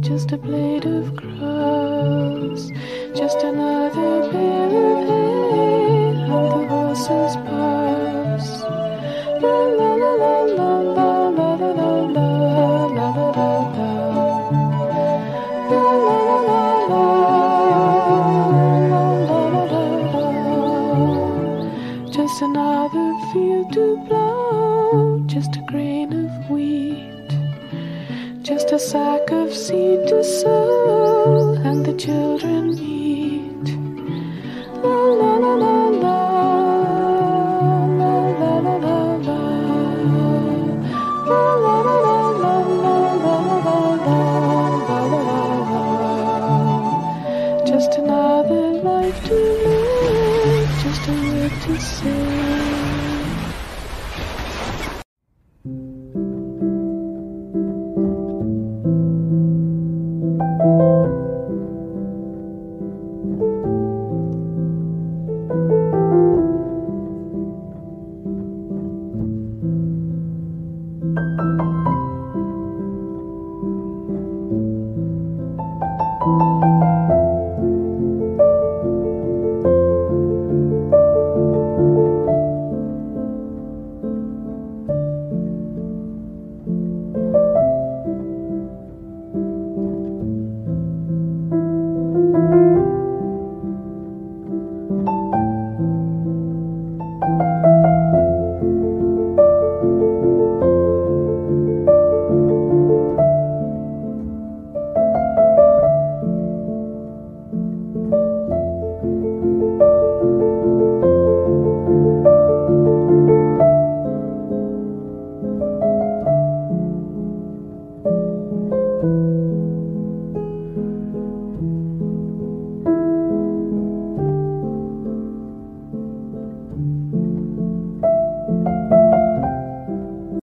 just a blade of grass, just another bale of hay, and the horses pass. La la la la la la. La la la la la la la la la. Just another field to plow, just a grain of wheat just a sack of seed to sow, and the children eat. La la la la la. Just another life to live, just a word to say.